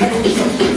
Gracias.